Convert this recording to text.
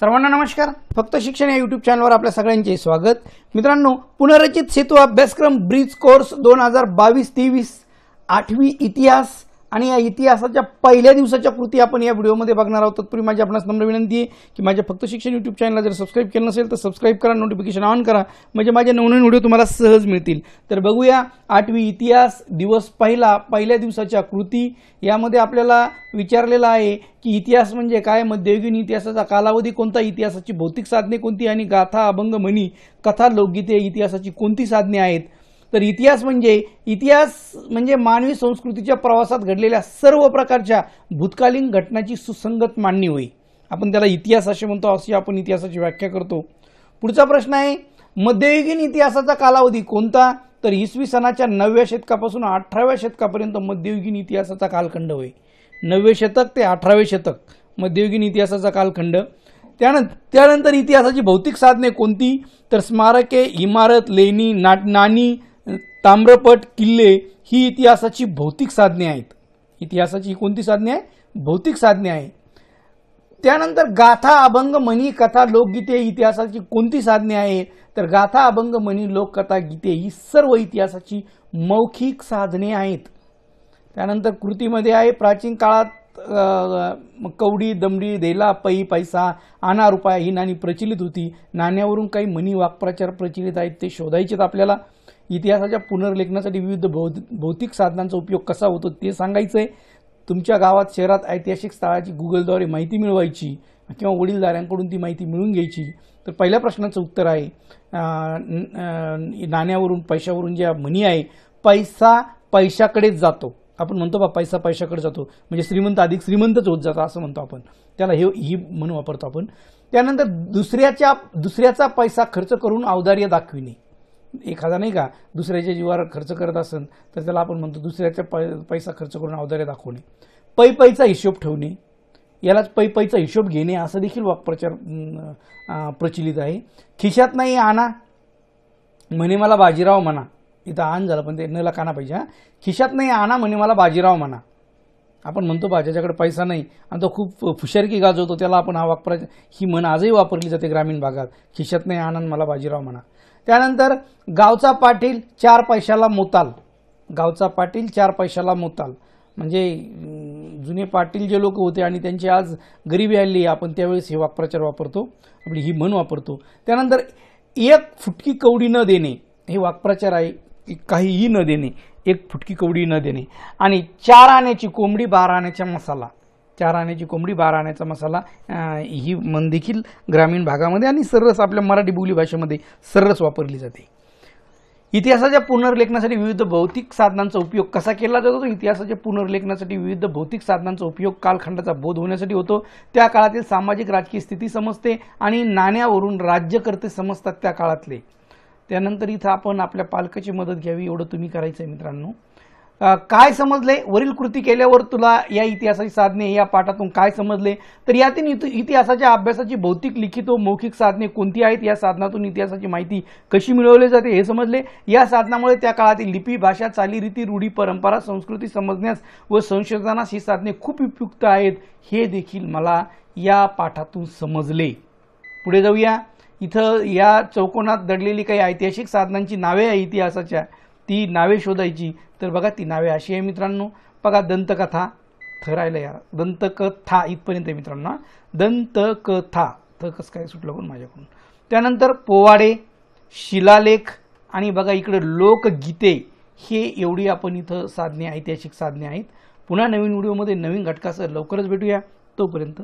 सर्वांना नमस्कार. फक्त शिक्षण या यूट्यूब चॅनलवर आपल्या सगळ्यांचे स्वागत. मित्रांनो पुनर्रचित सेतू अभ्यासक्रम ब्रिज कोर्स दोन हजार बावीस तेवीस आठवी इतिहास आणि या इतिहासाच्या पहिल्या दिवसाच्या कृती आपण या व्हिडिओमध्ये बघणार आहोत. तत्पूर्वी माझी आपणास नम्र विनंती आहे की माझ्या फक्त शिक्षण यूट्यूब चॅनलला जर सबस्क्राईब केलं नसेल तर सबस्क्राईब करा नोटिफिकेशन ऑन करा. म्हणजे माझे नवनवीन व्हिडिओ तुम्हाला सहज मिळतील. तर बघूया आठवी इतिहास दिवस पहिला पहिल्या दिवसाच्या कृती. यामध्ये आपल्याला विचारलेलं आहे की इतिहास म्हणजे काय? मध्ययुगीन इतिहासाचा कालावधी कोणता? इतिहासाची भौतिक साधने कोणती? आणि गाथा अभंग म्हणी कथा लोकगीते इतिहासाची कोणती साधने आहेत? तर इतिहास म्हणजे इतिहास म्हणजे मानवी संस्कृतीच्या प्रवासात घडलेल्या सर्व प्रकारच्या भूतकालीन घटनाची सुसंगत मांडणी होई आपण त्याला इतिहास असे म्हणतो अशी आपण इतिहासाची व्याख्या करतो. पुढचा प्रश्न आहे मध्ययुगीन इतिहासाचा कालावधी कोणता? तर इसवी सणाच्या नवव्या शतकापासून अठराव्या शतकापर्यंत मध्ययुगीन इतिहासाचा कालखंड होय. नववे शतक ते अठरावे शतक मध्ययुगीन इतिहासाचा कालखंड. त्यानंतर त्यानंतर इतिहासाची भौतिक साधने कोणती? तर स्मारके इमारत लेणी ना नाणी ताम्रपट किल्ले ही इतिहासाची भौतिक साधने आहेत. इतिहासाची ही कोणती साधने आहे भौतिक साधने आहे त्यानंतर गाथा अभंग म्हणी कथा लोकगीते इतिहासाची कोणती साधने आहे तर गाथा अभंग म्हणी लोककथा गीते ही सर्व इतिहासाची मौखिक साधने आहेत. त्यानंतर कृतीमध्ये आहे प्राचीन काळात कवडी दमडी देला पई पैसा आणा रुपया ही नाणी प्रचलित होती. नाण्यावरून काही म्हणी वाक्प्रचार प्रचलित आहेत ते शोधायचेत आपल्याला. इतिहासाच्या पुनर्लेखनासाठी विविध भौत भौतिक साधनांचा उपयोग कसा होतो ते सांगायचं आहे तुमच्या गावात शहरात ऐतिहासिक स्थळाची गुगलद्वारे माहिती मिळवायची किंवा वडीलधाऱ्यांकडून ती माहिती मिळवून घ्यायची. तर पहिल्या प्रश्नाचं उत्तर आहे नाण्यावरून पैशावरून ज्या म्हणी आहे पैसा पैशाकडेच जातो. आपण म्हणतो बा पैसा पैशाकडे जातो. म्हणजे श्रीमंत अधिक श्रीमंतच होत जातो असं म्हणतो आपण. त्याला हे ही म्हणून वापरतो आपण. त्यानंतर दुसऱ्याच्या दुसऱ्याचा पैसा खर्च करून औदार्य दाखविणे. एखादा नाही का दुसऱ्याच्या जीवावर खर्च करत असेल तर त्याला आपण म्हणतो दुसऱ्याच्या पै पैसा खर्च करून औदार्य दाखवणे. पैपैचा हिशोब ठेवणे. यालाच पैपैचा हिशोब घेणे असं देखील वाक्प्रचार प्रचलित आहे. खिशात नाही आणा. म्हणे मला बाजीराव म्हणा. इथं आण झालं पण ते नला काना पाहिजे हा. खिशात नाही आणा म्हणे मला बाजीराव म्हणा. आपण म्हणतो बा ज्याच्याकडे पैसा नाही आणि तो खूप फुशारकी गाजवतो त्याला आपण हा वापरा ही म्हण आजही वापरली जाते ग्रामीण भागात. खिशात नाही आणा आणि मला बाजीराव म्हणा. त्यानंतर गावचा पाटील चार पैशाला मोताल. गावचा पाटील चार पैशाला मोताल. म्हणजे जुने पाटील जे लोक होते आणि त्यांची आज गरिबी आली आपण त्यावेळेस हे वाक्प्रचार वापरतो. आपली ही म्हण वापरतो. त्यानंतर एक फुटकी कवडी न देणे हे वाक्प्रचार आहे. काहीही न देणे एक फुटकी कवडी न देणे. आणि चार आण्याची कोंबडी बारा आण्याचा मसाला. चार आण्याची कोंबडी बारा आण्याचा मसाला ही म्हण देखील ग्रामीण भागामध्ये आणि सर्रस आपल्या मराठी बोली भाषेमध्ये सर्रस वापरली जाते. इतिहासाच्या पुनर्लेखनासाठी विविध भौतिक साधनांचा उपयोग कसा केला जातो इतिहासाच्या पुनर्लेखनासाठी विविध भौतिक साधनांचा उपयोग कालखंडाचा बोध होण्यासाठी होतो. त्या काळातील सामाजिक राजकीय स्थिती समजते आणि नाण्यावरून राज्यकर्ते समजतात त्या काळातले. त्यानंतर इथं आपण आपल्या पालकाची मदत घ्यावी एवढं तुम्ही करायचं आहे मित्रांनो काय समजले? वरील कृती केल्यावर तुला या इतिहासाची साधने या पाठातून काय समजले? तर यातील इति- इतिहासाच्या अभ्यासाची भौतिक लिखित व मौखिक साधने कोणती आहेत? या साधनातून इतिहासाची माहिती कशी मिळवली जाते हे समजले. या साधनामुळे त्या काळातील लिपी भाषा चालीरीती रूढी परंपरा संस्कृती समजण्यास व संशोधनास ही साधने खूप उपयुक्त आहेत हे देखील मला या पाठातून समजले. पुढे जाऊया. इथं या चौकोनात दडलेली काही ऐतिहासिक साधनांची नावे आहे इतिहासाच्या. ती नावे शोधायची. तर बघा ती नावे अशी आहे मित्रांनो. बघा दंतकथा ठरायला या. दंतकथा इथपर्यंत आहे मित्रांनो दंतकथा. थ कसं काय सुटलं पण माझ्याकडून. त्यानंतर पोवाडे शिलालेख आणि बघा इकडे लोकगीते. हे एवढी आपण इथं साधने ऐतिहासिक साधने आहेत. पुन्हा नवीन व्हिडिओमध्ये नवीन घटकासह लवकरच भेटूया. तोपर्यंत